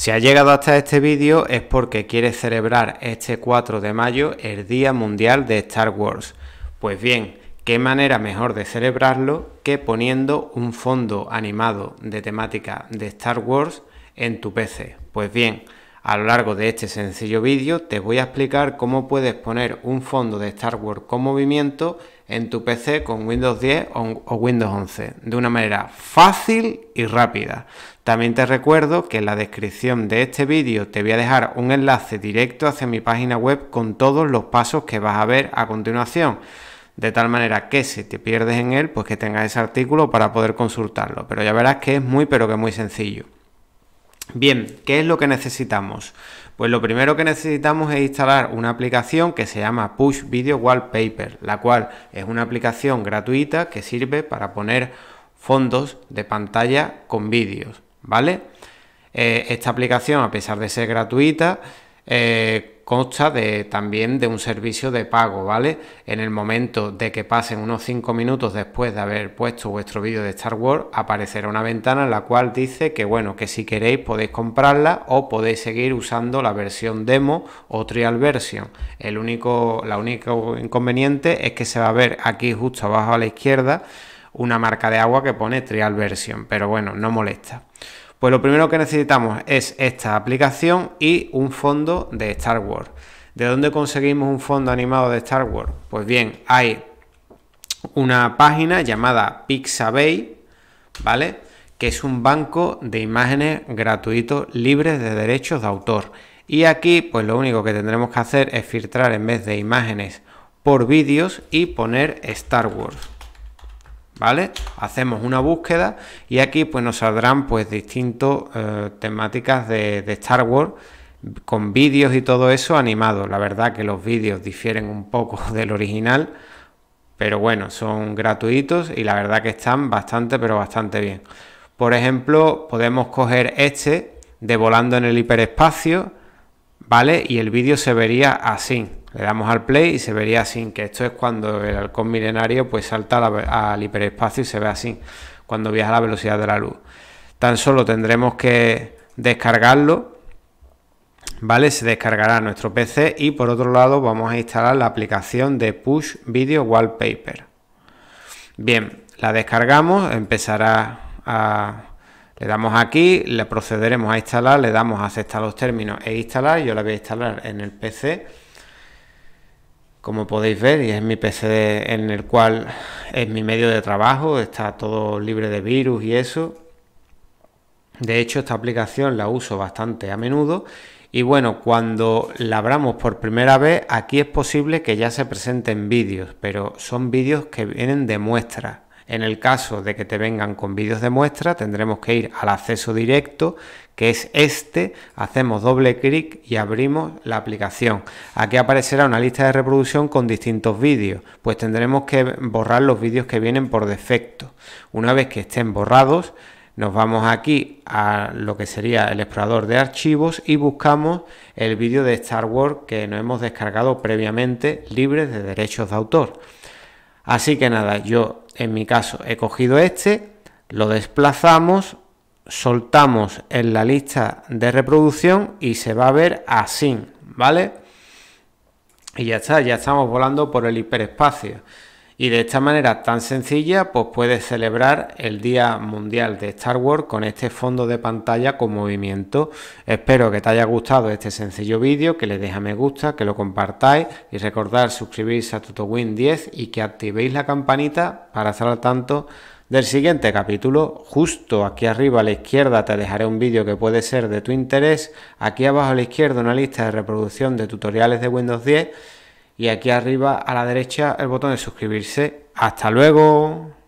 Si has llegado hasta este vídeo es porque quieres celebrar este 4 de mayo el Día Mundial de Star Wars. Pues bien, ¿qué manera mejor de celebrarlo que poniendo un fondo animado de temática de Star Wars en tu PC? Pues bien, a lo largo de este sencillo vídeo te voy a explicar cómo puedes poner un fondo de Star Wars con movimiento en tu PC con Windows 10 o Windows 11 de una manera fácil y rápida. También te recuerdo que en la descripción de este vídeo te voy a dejar un enlace directo hacia mi página web con todos los pasos que vas a ver a continuación. De tal manera que si te pierdes en él, pues que tengas ese artículo para poder consultarlo. Pero ya verás que es muy pero que muy sencillo. Bien, ¿qué es lo que necesitamos? Pues lo primero que necesitamos es instalar una aplicación que se llama Push Video Wallpaper, la cual es una aplicación gratuita que sirve para poner fondos de pantalla con vídeos, ¿vale? Eh, esta aplicación, a pesar de ser gratuita, eh, consta de, también de un servicio de pago, ¿vale? En el momento de que pasen unos 5 minutos después de haber puesto vuestro vídeo de Star Wars, aparecerá una ventana en la cual dice que, bueno, que si queréis podéis comprarla o podéis seguir usando la versión demo o trial version. El único, la único inconveniente es que se va a ver aquí justo abajo a la izquierda una marca de agua que pone trial version, pero bueno, no molesta. Pues lo primero que necesitamos es esta aplicación y un fondo de Star Wars. ¿De dónde conseguimos un fondo animado de Star Wars? Pues bien, hay una página llamada Pixabay, ¿vale? Que es un banco de imágenes gratuitos libres de derechos de autor. Y aquí, pues lo único que tendremos que hacer es filtrar en vez de imágenes por vídeos y poner Star Wars. ¿Vale? Hacemos una búsqueda y aquí pues nos saldrán pues distintas eh, temáticas de, Star Wars con vídeos y todo eso animados. La verdad que los vídeos difieren un poco del original, pero bueno, son gratuitos y la verdad que están bastante, pero bastante bien. Por ejemplo, podemos coger este de volando en el hiperespacio, ¿vale? Y el vídeo se vería así. Le damos al play y se vería así, que esto es cuando el halcón milenario pues salta al hiperespacio y se ve así, cuando viaja a la velocidad de la luz. Tan solo tendremos que descargarlo, ¿vale? Se descargará nuestro PC y por otro lado vamos a instalar la aplicación de Push Video Wallpaper. Bien, la descargamos, empezará a... Le damos aquí, le procederemos a instalar, le damos a aceptar los términos e instalar, yo la voy a instalar en el PC como podéis ver, y es mi PC en el cual es mi medio de trabajo, está todo libre de virus y eso. De hecho, esta aplicación la uso bastante a menudo y bueno, cuando la abramos por primera vez, aquí es posible que ya se presenten vídeos, pero son vídeos que vienen de muestra. En el caso de que te vengan con vídeos de muestra, tendremos que ir al acceso directo, que es este, hacemos doble clic y abrimos la aplicación. Aquí aparecerá una lista de reproducción con distintos vídeos, pues tendremos que borrar los vídeos que vienen por defecto. Una vez que estén borrados, nos vamos aquí a lo que sería el explorador de archivos y buscamos el vídeo de Star Wars que nos hemos descargado previamente libre de derechos de autor. Así que nada, yo en mi caso he cogido este, lo desplazamos, soltamos en la lista de reproducción y se va a ver así, ¿vale? Y ya está, ya estamos volando por el hiperespacio. Y de esta manera tan sencilla, pues puedes celebrar el Día Mundial de Star Wars con este fondo de pantalla con movimiento. Espero que te haya gustado este sencillo vídeo, que le dejes a me gusta, que lo compartáis y recordar suscribirse a TutoWin 10 y que activéis la campanita para estar al tanto del siguiente capítulo. Justo aquí arriba a la izquierda te dejaré un vídeo que puede ser de tu interés. Aquí abajo a la izquierda una lista de reproducción de tutoriales de Windows 10 y aquí arriba a la derecha el botón de suscribirse. Hasta luego.